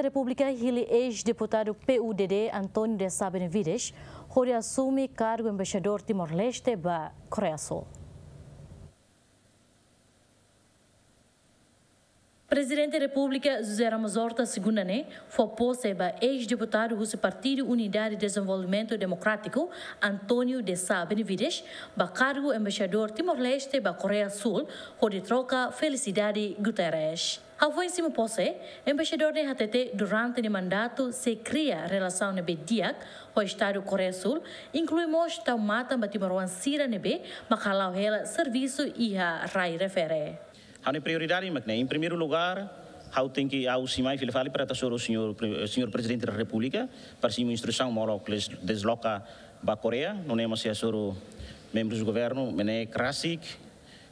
República, ele ex-deputado PUDD Antônio de Sá Benavides, onde assume cargo embaixador Timor-Leste para Coreia Sul. Presidente da República José Ramos Horta segunda né foi posto ex-deputado do Partido Unidade de Desenvolvimento Democrático Antônio de Sá Benavides para cargo embaixador Timor-Leste para Coreia Sul onde troca Felicidade Guterres. Ao em cima posse, embaixador de HTT durante o mandato se cria relação nebe diak o Estado Coreia Sul, incluímos tau mata ba Timor Sira nebe, makalau hela serviço e a rai refere. Há prioridade, mas em primeiro lugar, há tem que ao Simai ele fala para o senhor senhor presidente da República. Para uma instrução que desloca a Coreia, não é mais o membros do governo, mas é Krasik.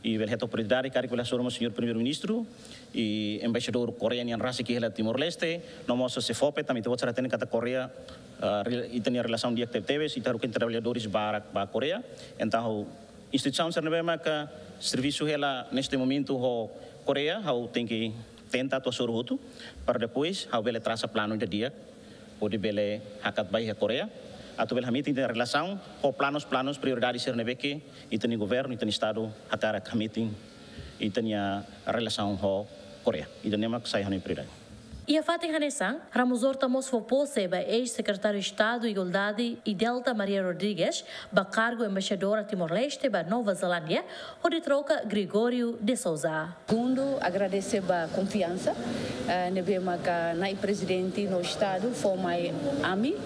E ele a prioridade que ele o senhor primeiro-ministro e embaixador coreano raça que é Timor-Leste, não mostra se fope também tem outra tem que a Coreia e tem relação de teve e tem trabalhadores para a Coreia, então instituição que serviço ela neste momento a Coreia how tem que tentar to surutu para depois how bele traça plano de dia pode bele hakat bai a Coreia. Atau bele hamit tem relação com planos planos prioridades ser nebeke e tem governo tem estado hatara tem a relação com Coreia. Nema que sai hanu prioridade Fatih Hanessan, Ramos Horta Mosfopo seba ex-secretário de Estado de Igualdade e Delta Maria Rodrigues, ba cargo embaixadora Timor-Leste ba Nova Zelândia, onde troca Gregório de Souza. Segundo, agradecer a confiança, uh, nebema ka na presidente no Estado, foi mai ami, uh,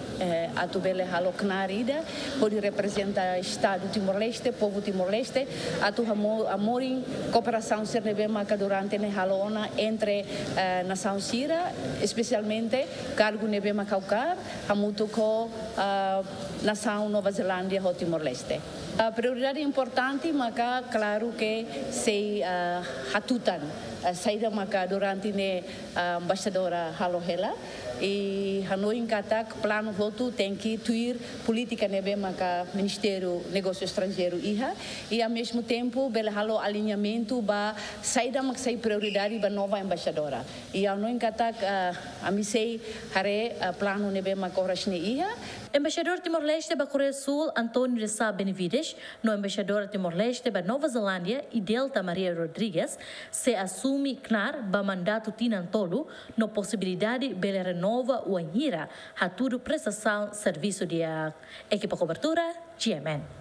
a tubele haloknarida, pode representar Estado Timor-Leste, povo Timor-Leste, a tu amorim cooperação ser nebema ka durante ne halona entre uh, nação Sira especialmente cargo nebe Macaucar, hamuto ko uh, nação Nova Zelândia Timor-Leste. A prioridade importante, maka claro que se uh, hatutan uh, saída maka durante ne uh, embaixadora Halohela e Hanoi kata plano voto tem que tuir política nebe maka Ministério Negócio Estrangeiro iha e ao mesmo tempo bela halo alinhamento ba saída mak sai prioridade ba nova embaixadora e Hanoi kata uh, a sei hare uh, plano nebe maka orasne iha Embaixador Timor-Leste para Coreia Sul, Antônio de Sá Benavides, no embaixador Timor-Leste para Nova Zelândia e Delta Maria Rodrigues, se assume CNAR para mandato Tinantolo, no possibilidade de renova o Anhira, a tudo prestação serviço de equipa cobertura, GMN.